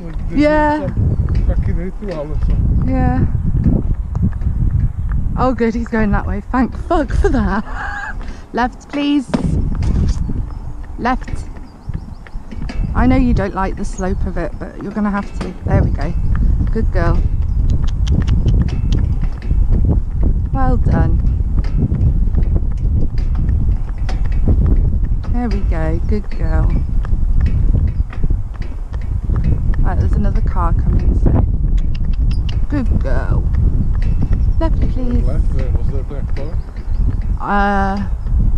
like. Yeah. Fucking ritual or something. Yeah. Oh, good, he's going that way. Thank fuck for that. Left, please. Left. I know you don't like the slope of it, but you're going to have to. There we go. Good girl. Well done. There we go. Good girl. Right, there's another car coming, so. Good girl. Left, please. Left there, was there black car? Uh,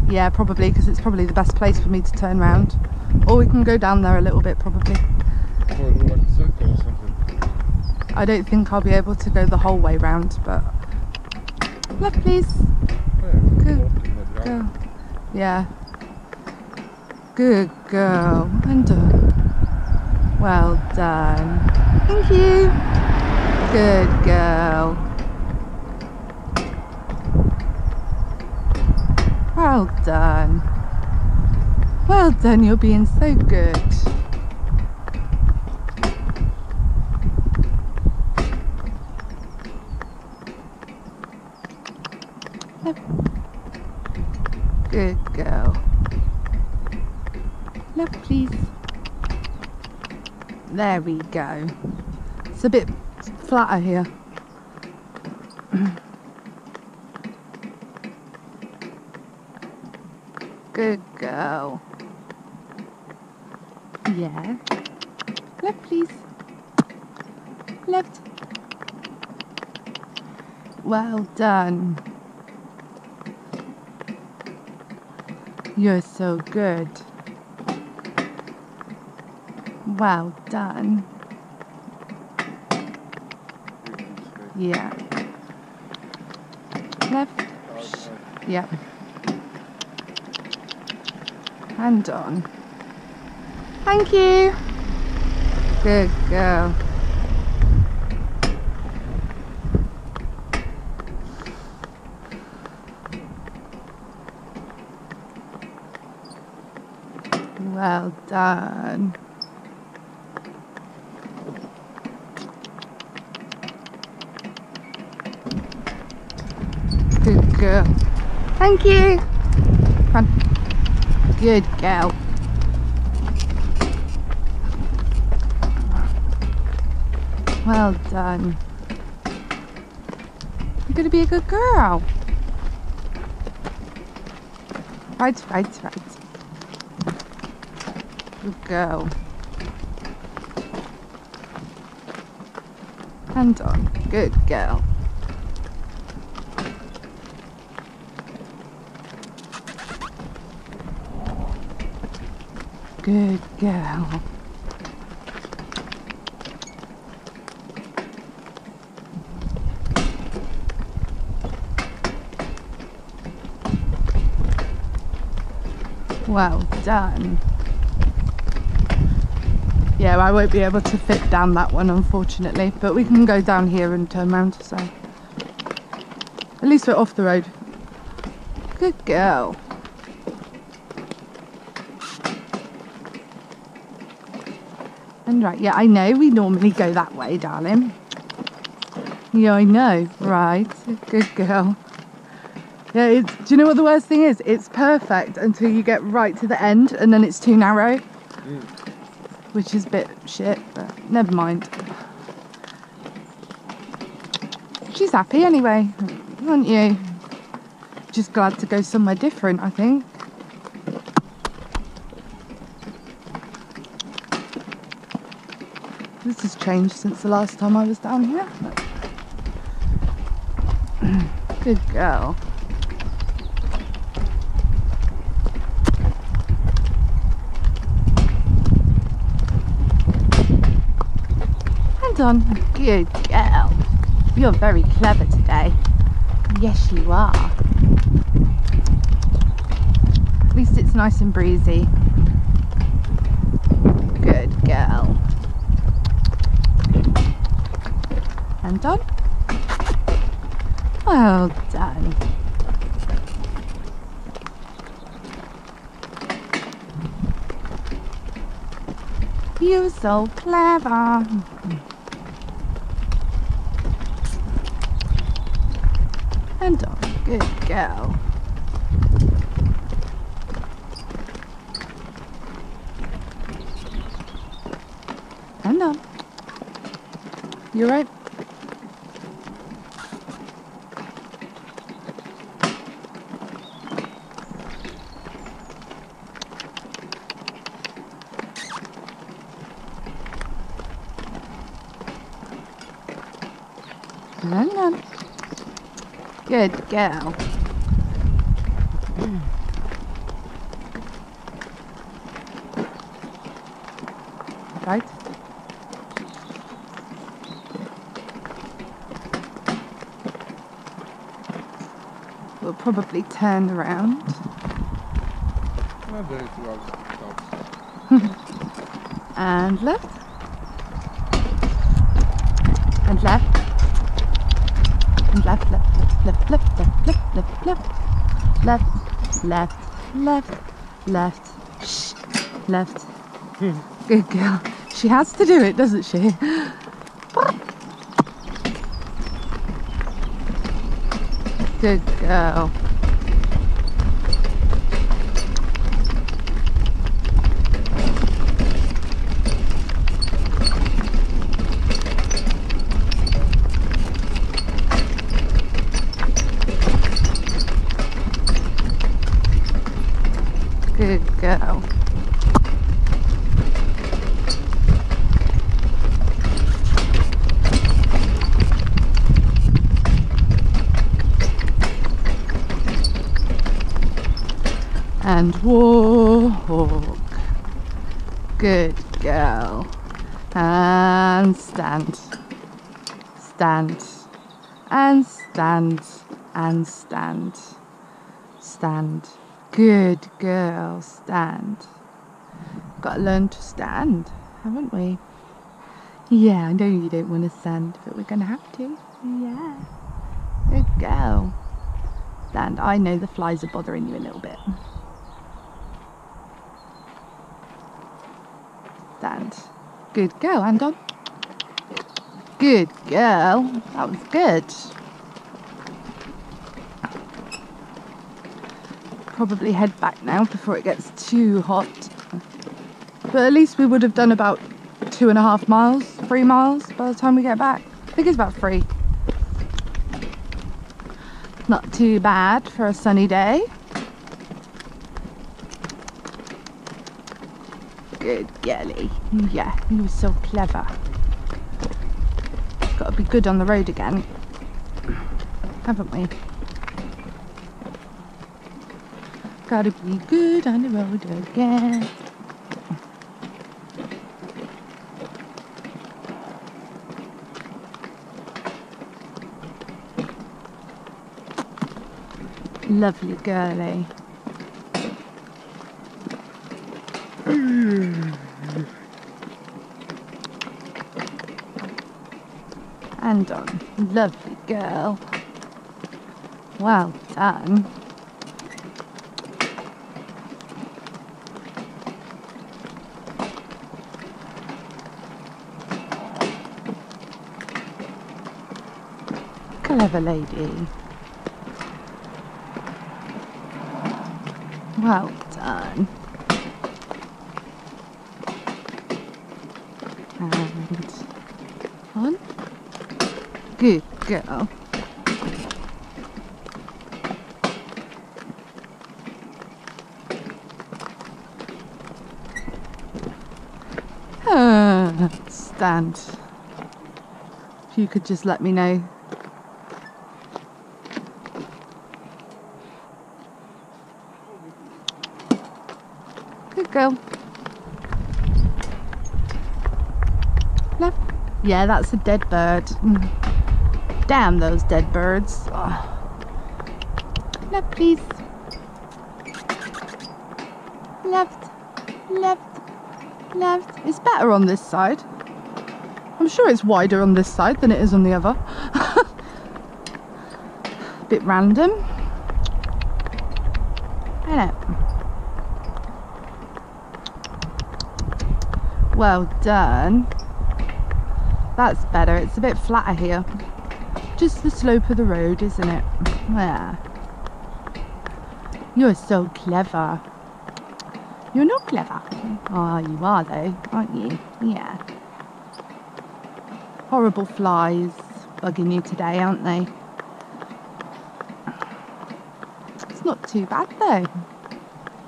yeah, probably because it's probably the best place for me to turn round. Or we can go down there a little bit, probably. Or like a circle or something? I don't think I'll be able to go the whole way round, but left, please. Yeah, Good. Girl. Yeah. Good girl. And done. Well done. Thank you. Good girl. Well done. Well done, you're being so good girl. Left, please. There we go. It's a bit flatter here. Good girl. Yeah. Left, please. Left. Well done. You're so good. Well done. Yeah. Left. Yep. Hand on. Thank you. Good girl. Well done. Good girl. Thank you. On. Good girl. Well done. You're gonna be a good girl. Right, right, right. Good girl. Hand on. Good girl. Good girl. Well done. Yeah, I won't be able to fit down that one unfortunately, but we can go down here and turn round, so. At least we're off the road. Good girl. And right, yeah, I know we normally go that way, darling. Yeah, I know. Right, good girl. Yeah, it's, do you know what the worst thing is? It's perfect until you get right to the end and then it's too narrow. Mm. Which is a bit shit, but never mind. She's happy anyway, aren't you? Just glad to go somewhere different, I think. This has changed since the last time I was down here. Good girl. Hand on. Good girl. You're very clever today. Yes, you are. At least it's nice and breezy. Good girl. And done. Well done. You're so clever. And done. Good girl. And on. You're right. Hang on. Good girl. Right. We'll probably turn around. Well, dirty dogs. dogs. And left. And left. Left, left, left, left, left, left, left, left, left, left, left, left, shh, left. Good girl. She has to do it, doesn't she? Good girl. Good girl. And walk. Good girl. And stand. Stand. And stand. And stand. Stand. Good girl, stand. Got to learn to stand, haven't we? Yeah, I know you don't want to stand, but we're going to have to. Yeah. Good girl. Stand. I know the flies are bothering you a little bit. Stand. Good girl, and on. Good girl. That was good. probably head back now before it gets too hot. But at least we would have done about two and a half miles, three miles by the time we get back. I think it's about three. Not too bad for a sunny day. Good girlie. Yeah, you were so clever. Got to be good on the road again, haven't we? Gotta be good on the road again. Lovely girlie. And on. Lovely girl. Well done. Clever lady. Well done. And on. Good girl. Ah, stand. If you could just let me know Good girl. Left. Yeah, that's a dead bird. Damn those dead birds. Left, please. Left, left, left. It's better on this side. I'm sure it's wider on this side than it is on the other. Bit random. Well done. That's better. It's a bit flatter here. Just the slope of the road, isn't it? Yeah. You're so clever. You're not clever. Oh, you are though, aren't you? Yeah. Horrible flies bugging you today, aren't they? It's not too bad though.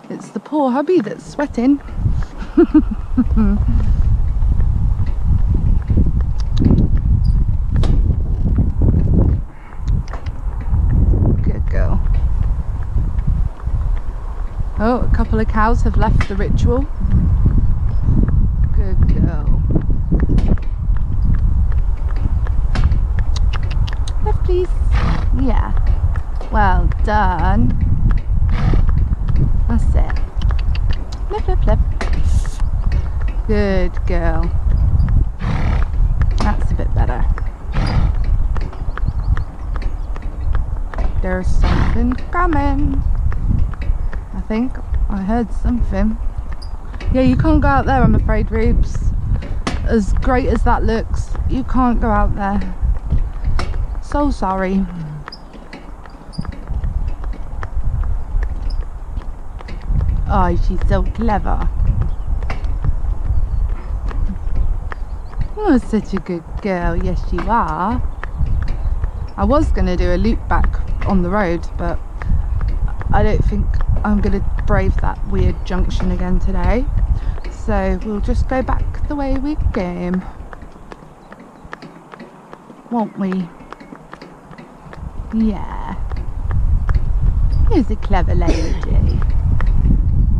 It's the poor hubby that's sweating. Good girl. Oh, a couple of cows have left the ritual. Good girl. Left, please. Yeah. Well done. That's it. Left, left, left. Good girl. That's a bit better. There's something coming. I think heard something. Yeah, you can't go out there, I'm afraid, Rubes. As great as that looks, you can't go out there. So sorry. Oh, she's so clever. Oh, such a good girl. Yes, you are. I was going to do a loop back on the road, but I don't think I'm going to brave that weird junction again today. So we'll just go back the way we came. Won't we? Yeah. Who's a clever lady?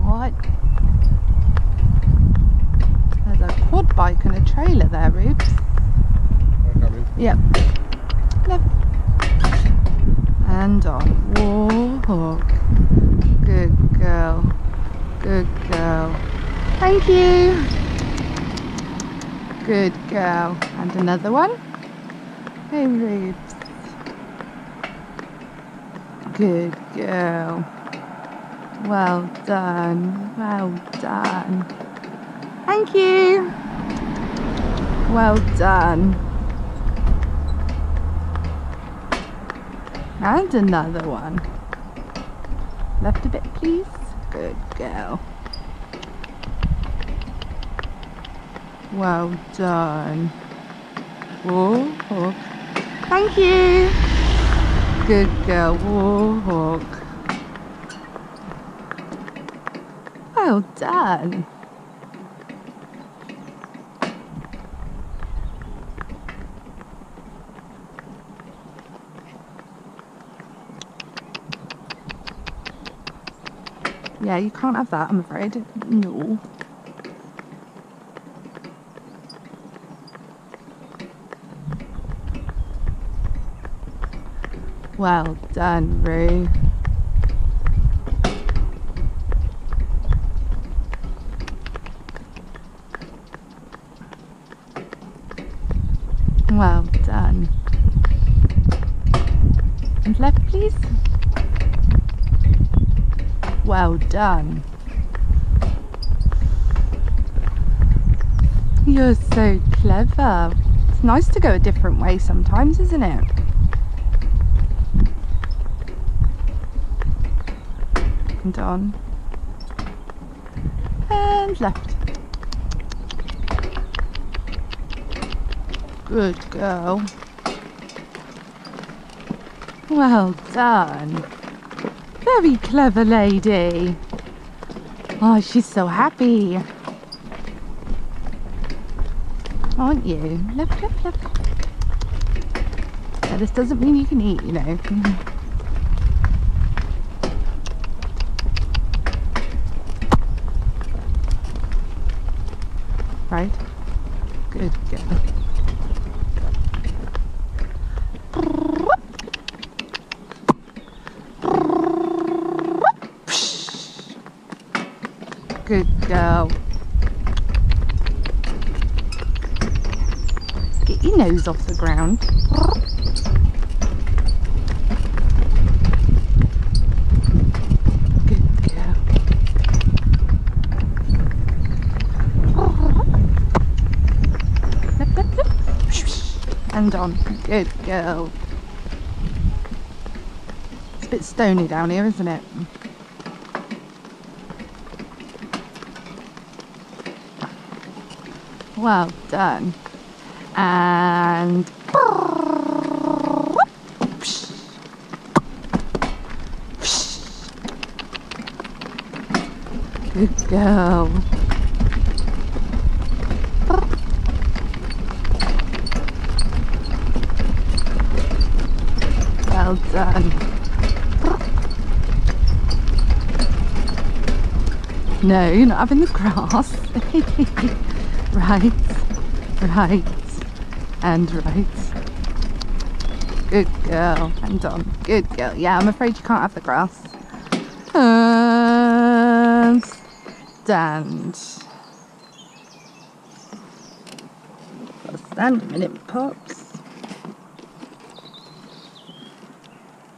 What? There's a quad bike and a trailer there, Rubes. Yep. Left. And on. Walk. Good girl. Good girl. Thank you. Good girl. And another one. Hey, Rubes. Good girl. Well done. Well done. Thank you. Well done. And another one. Left a bit, please. Good girl. Well done. Walk. Thank you. Good girl. Walk. Well done. Yeah, you can't have that, I'm afraid. No. Well done, Roo. Well done. And left, please. Well done. You're so clever. It's nice to go a different way sometimes, isn't it? And on. And left. Good girl. Well done. Very clever lady. Oh, she's so happy. Aren't you? Left, left, left. Yeah, this doesn't mean you can eat, you know. Right? Good girl. Good your nose off the ground. And on. Good girl. It's a bit stony down here, isn't it? Well done. And good girl. Well done. No, you're not having the grass. right, right, and right. Good girl. And on. Good girl. Yeah, I'm afraid you can't have the grass. And stand. Gotta stand a minute, pops.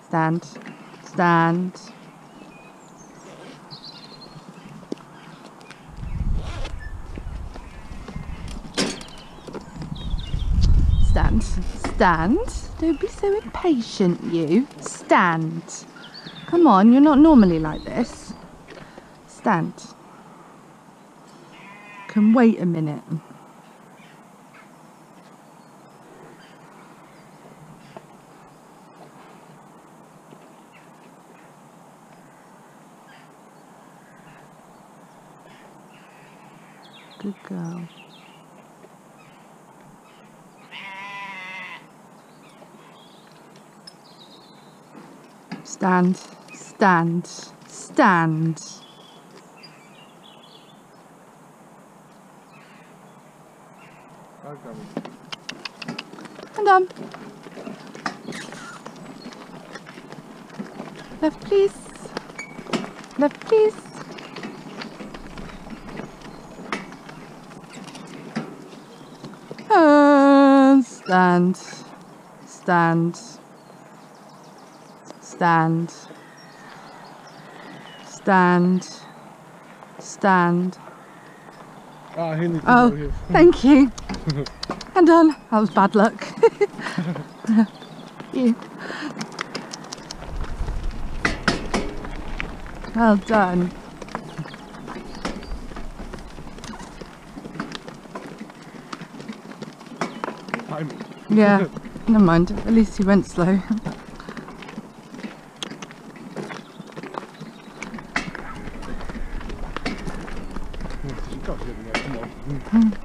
Stand. Stand. Stand. Stand. Don't be so impatient, you. Stand. Come on, you're not normally like this. Stand. Can wait a minute. Good girl. Stand, stand, stand. And on. Left, please. Left, please. And stand, stand, stand, stand, stand. Ah, Oh, thank you. And done. That was bad luck. Well done. Yeah. Never mind. At least he went slow. You got him there, come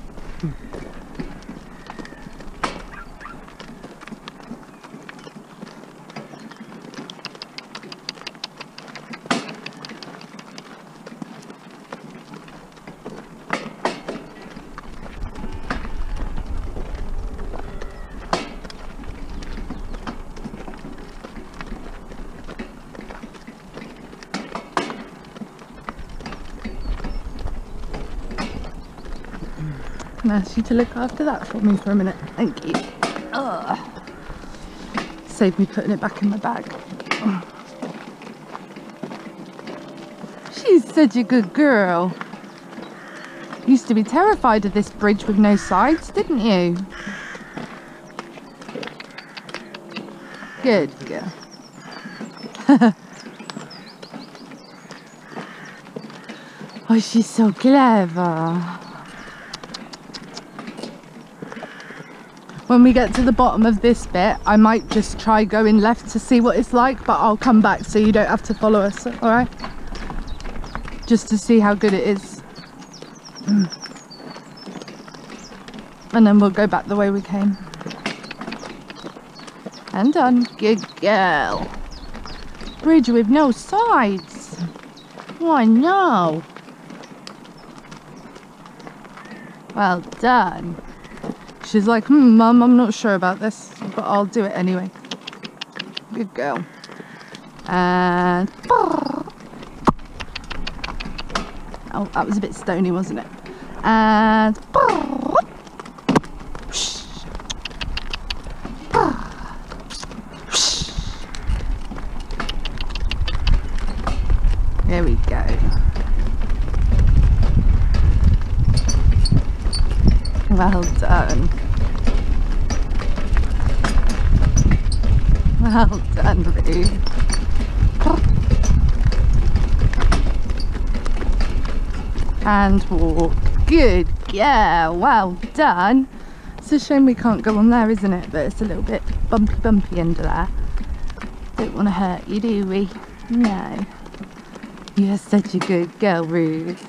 ask you to look after that for me for a minute? Thank you. Ugh. Save me putting it back in my bag. She's such a good girl. Used to be terrified of this bridge with no sides, didn't you? Good girl. oh, she's so clever. When we get to the bottom of this bit, I might just try going left to see what it's like, but I'll come back so you don't have to follow us, alright? Just to see how good it is. Mm. And then we'll go back the way we came. And done. Good girl. Bridge with no sides. Why no? Well done. She's like, hmm, mum, I'm not sure about this, but I'll do it anyway. Good girl. And. Oh, that was a bit stony, wasn't it? And. Well done. Well done, Roo. And walk. Good yeah, well done. It's a shame we can't go on there, isn't it? But it's a little bit bumpy bumpy under there. Don't want to hurt you, do we? No. You're such a good girl, Ruth.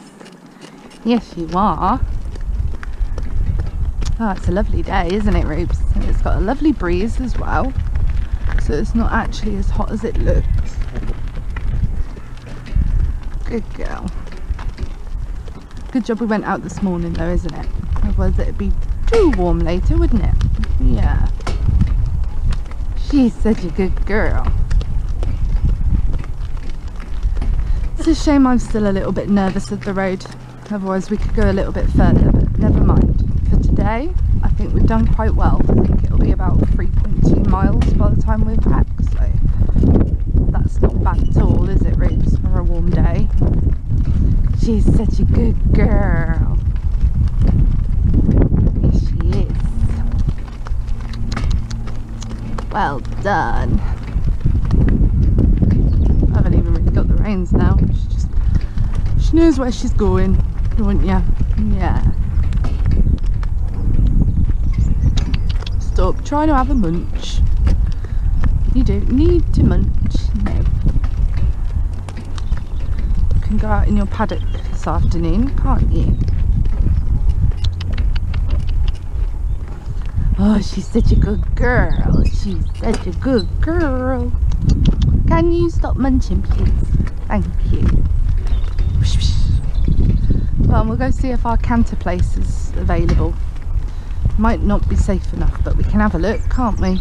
Yes, you are. Oh, it's a lovely day, isn't it, Rubes? It's got a lovely breeze as well. So it's not actually as hot as it looks. Good girl. Good job we went out this morning though, isn't it? Otherwise it'd be too warm later, wouldn't it? Yeah. She's such a good girl. It's a shame I'm still a little bit nervous of the road. Otherwise we could go a little bit further, but never mind. For today, I think we've done quite well. I think it'll be about 3.2 miles by the time we're back, so that's not bad at all, is it, Rubes, for a warm day? She's such a good girl. Yes, she is. Well done. I haven't even really got the reins now. She just she knows where she's going, don't you? Yeah. Stop trying to have a munch. You don't need to munch. No. You can go out in your paddock this afternoon, can't you? Oh, she's such a good girl. She's such a good girl. Can you stop munching, please? Thank you. Well, we'll go see if our canter place is available. Might not be safe enough, but we can have a look, can't we?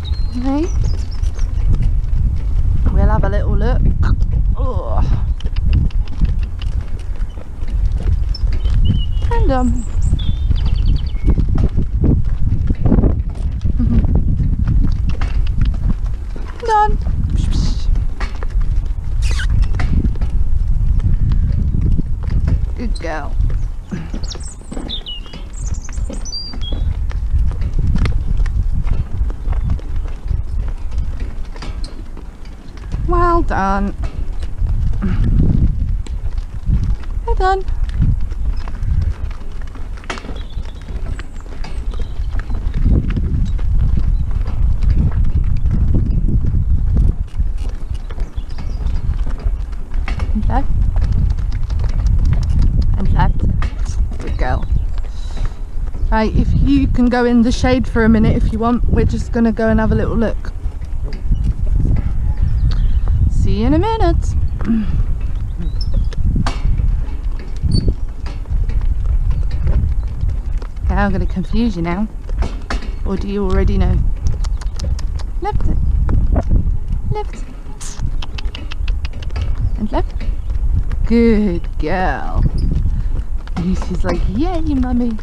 We'll have a little look. Oh. And um done. Good girl. Well done. Well. And. Good girl. Right, if you can go in the shade for a minute if you want, we're just going to go and have a little look. See you in a minute. Okay, I'm going to confuse you now. Or do you already know? Left. Left. And left. Good girl. Lucy's like, yay, mummy.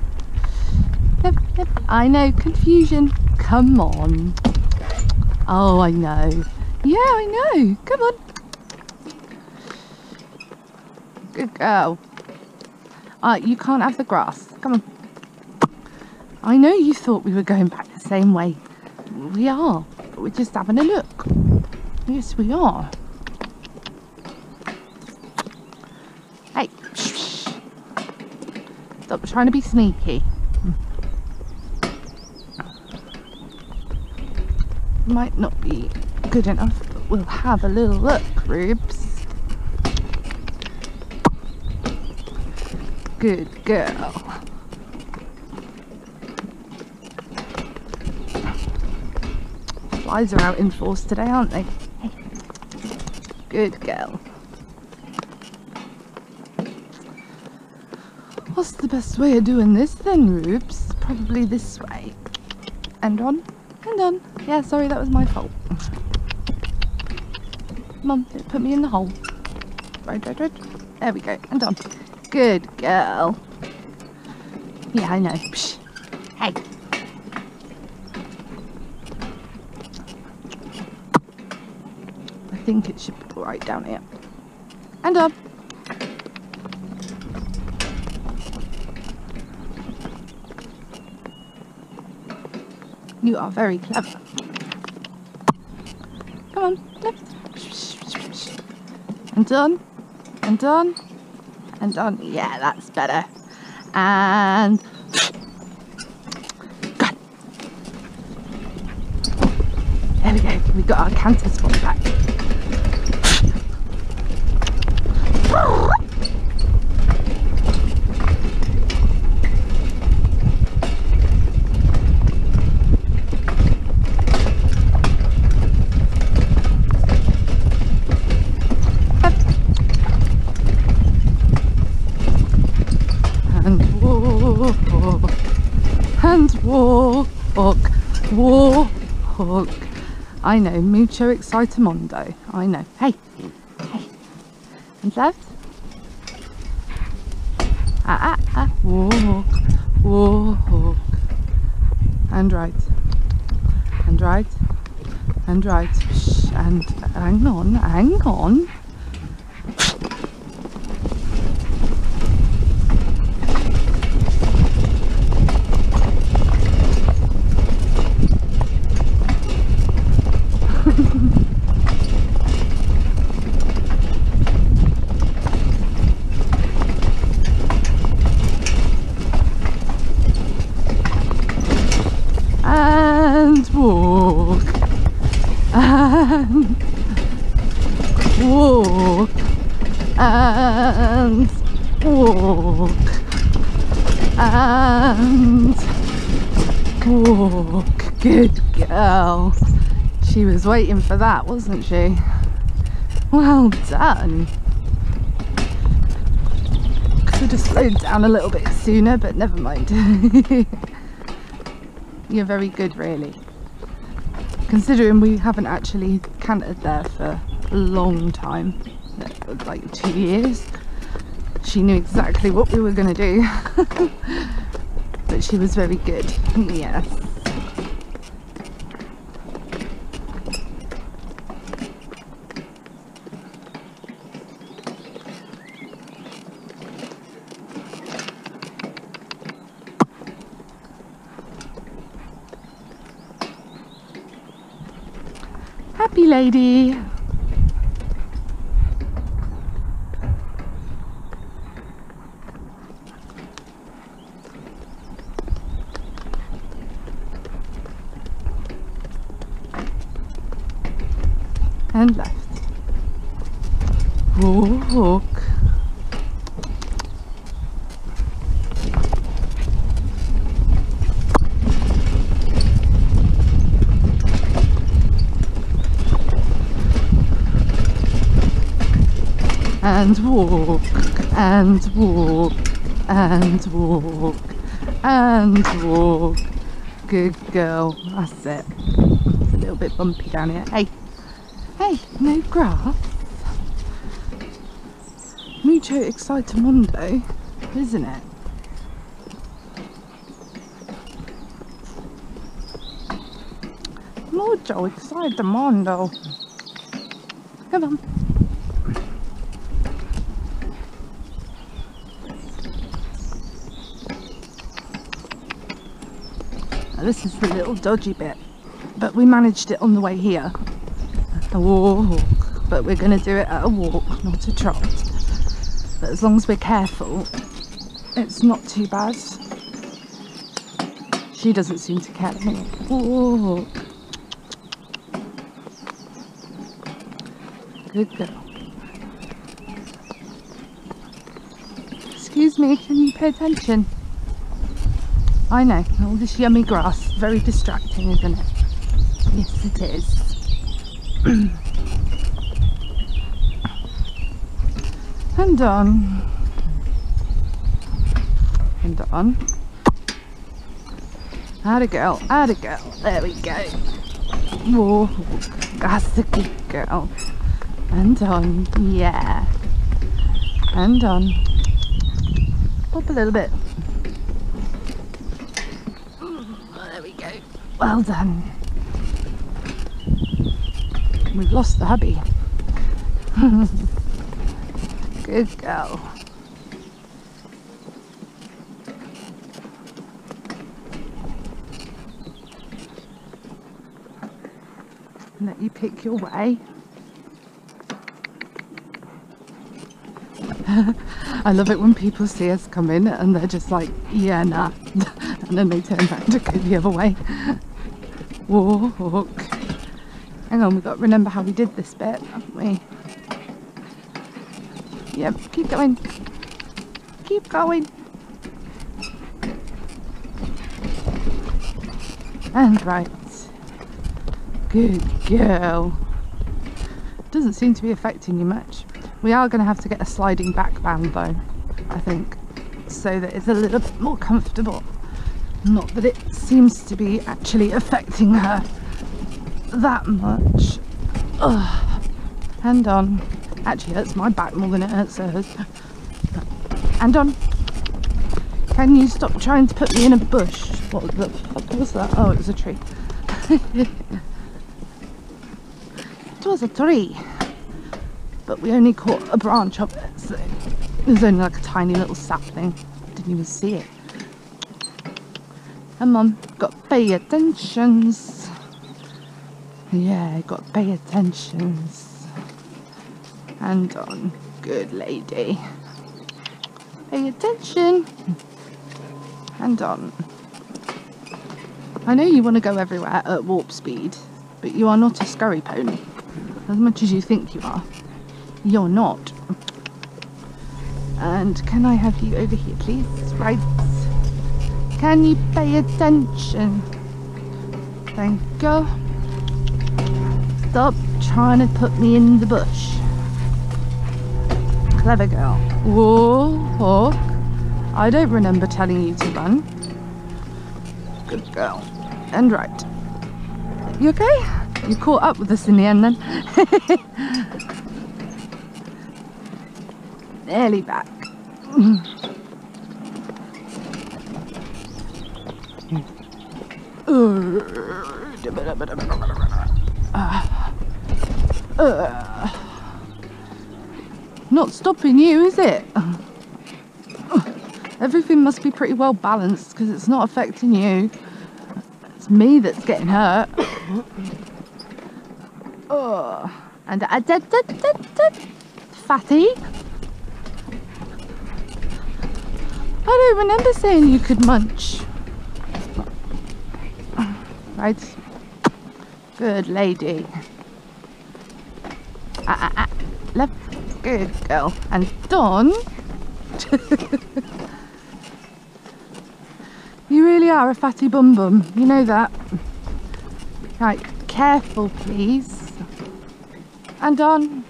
Left, left. I know, confusion. Come on. Oh, I know. Yeah, I know. Come on. Good girl. Uh, you can't have the grass. Come on. I know you thought we were going back the same way. We are, but we're just having a look. Yes, we are. Hey, stop trying to be sneaky. Might not be good enough, but we'll have a little look, Rubes. Good girl. Flies are out in force today, aren't they? Good girl. What's the best way of doing this then, Rubes? Probably this way. And on, and on. Yeah, sorry, that was my fault. Mum, put me in the hole. Right, right, right. There we go, and on. Good girl. Yeah, I know. Psh. Hey. I think it should be right down here. And up. You are very clever. Come on, lift. And done. And done. And done. Yeah, that's better. And Good. There we go. We got our canter spot back. and walk and walk, walk. I know, mucho excitamondo. I know. Hey, hey, and left. Ah, ah, ah. Walk, walk, and right, and right, and right. Shh, and hang on, hang on. and walk and walk and walk and walk. Good girl. She was waiting for that, wasn't she? Well done. Could have slowed down a little bit sooner, but never mind. You're very good, really. Considering we haven't actually cantered there for a long time, like two years. She knew exactly what we were going to do. but she was very good, yes. Happy lady. And left. Walk. And walk and walk and walk and walk. Good girl. That's it. It's a little bit bumpy down here. Hey, hey, no grass. Mucho excitamondo, isn't it? Mucho excitamondo. Come on. This is the little dodgy bit, but we managed it on the way here. A walk, but we're going to do it at a walk, not a trot. But as long as we're careful, it's not too bad. She doesn't seem to care. Walk. Good girl. Excuse me, can you pay attention? I know, all this yummy grass, very distracting, isn't it? Yes, it is. and on. And on. Add a girl, add a girl. There we go. Whoa, that's a good girl. And on, yeah. And on. Up a little bit. There we go. Well done. We've lost the hubby. Good girl. let you pick your way. I love it when people see us come in and they're just like, yeah, nah. and then they turn back to go the other way. Walk. Hang on, we've got to remember how we did this bit, haven't we? Yep, keep going. Keep going. And right. Good girl. Doesn't seem to be affecting you much. We are going to have to get a sliding back band though, I think, so that it's a little bit more comfortable. Not that it seems to be actually affecting her that much. Ugh. Hand on. Actually hurts my back more than it hurts hers. Hand on. Can you stop trying to put me in a bush? What the fuck was that? Oh, it was a tree. it was a tree. But we only caught a branch of it, so it was only like a tiny little sapling. Didn't even see it. Come on, got to pay attentions. Yeah, got to pay attentions. Hand on, good lady. Pay attention. Hand on. I know you want to go everywhere at warp speed, but you are not a scurry pony. As much as you think you are, you're not. And can I have you over here, please? Right. Can you pay attention? Thank you. Stop trying to put me in the bush. Clever girl. Whoa, walk. I don't remember telling you to run. Good girl. And right. You okay? You caught up with us in the end then. Nearly back. Uh, uh, uh, not stopping you, is it? Everything must be pretty well balanced because it's not affecting you. It's me that's getting hurt. oh, and uh, fatty. I don't remember saying you could munch. Right. Good lady. Ah, ah, ah. Left. Good girl. And Dawn. you really are a fatty bum bum. You know that. Right. Careful, please. And on.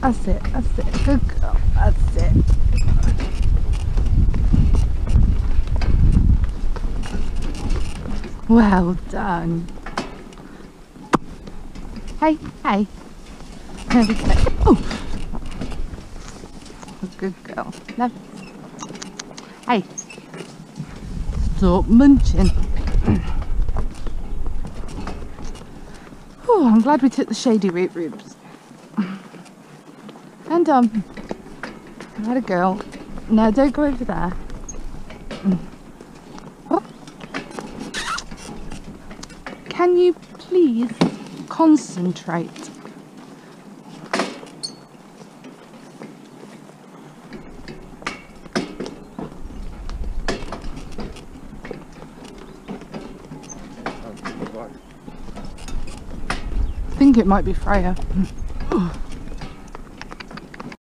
That's it. That's it. Good girl. That's it. Well done. Hey, hey. There we go. Oh. Good girl. Left. Hey. Stop munching. Oh, I'm glad we took the shady route, Rubes. And um, I had a girl. No, don't go over there. Oh. Can you please concentrate? I think it might be Freya.